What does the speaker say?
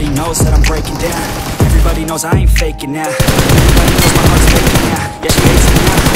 Everybody knows that I'm breaking down. Everybody knows I ain't faking now. Everybody knows my heart's faking now. Yeah, she hates me now,